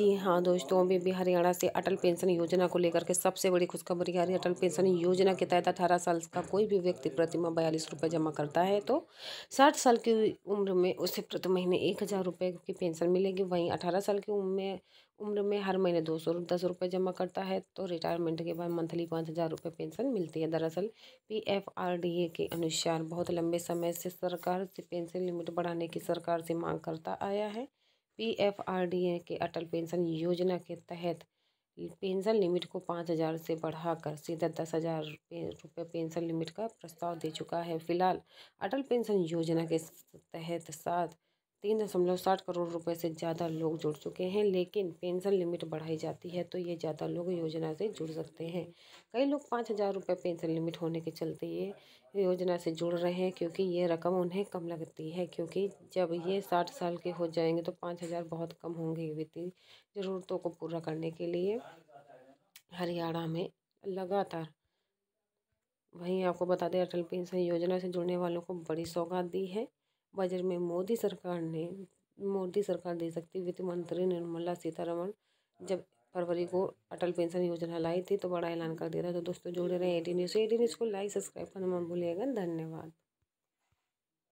जी हाँ दोस्तों, अभी भी हरियाणा से अटल पेंशन योजना को लेकर के सबसे बड़ी खुशखबरी आ रही अटल पेंशन योजना के तहत अठारह साल का कोई भी व्यक्ति प्रतिमा बयालीस रुपये जमा करता है तो साठ साल की उम्र में उसे प्रति महीने एक हज़ार रुपये की पेंशन मिलेगी। वहीं अठारह साल की उम्र में उम्र में हर महीने दो सौ दस रुपये जमा करता है तो रिटायरमेंट के बाद मंथली पाँच हज़ार रुपये पेंशन मिलती है। दरअसल P F R D A के अनुसार बहुत लंबे समय से सरकार से पेंशन लिमिट बढ़ाने की सरकार से मांग करता आया है। पीएफआरडीए के अटल पेंशन योजना के तहत पेंशन लिमिट को पाँच हज़ार से बढ़ाकर सीधा दस हज़ार रुपये पेंशन लिमिट का प्रस्ताव दे चुका है। फ़िलहाल अटल पेंशन योजना के तहत सात तीन दशमलव साठ करोड़ रुपए से ज़्यादा लोग जुड़ चुके हैं, लेकिन पेंशन लिमिट बढ़ाई जाती है तो ये ज़्यादा लोग योजना से जुड़ सकते हैं। कई लोग पाँच हज़ार रुपये पेंशन लिमिट होने के चलते ये योजना से जुड़ रहे हैं, क्योंकि ये रकम उन्हें कम लगती है, क्योंकि जब ये साठ साल के हो जाएँगे तो पाँच हज़ार बहुत कम होंगे वित्तीय ज़रूरतों को पूरा करने के लिए। हरियाणा में लगातार, वहीं आपको बता दें, अटल पेंशन योजना से जुड़ने वालों को बड़ी सौगात दी है। बजट में मोदी सरकार ने, मोदी सरकार दे सकती वित्त मंत्री निर्मला सीतारमण जब फरवरी को अटल पेंशन योजना लाई थी तो बड़ा ऐलान कर दिया था। तो दोस्तों, जुड़े रहे एटी न्यूज़ एटी न्यूज़ को लाइक, सब्सक्राइब करना मत भूलिएगा। धन्यवाद।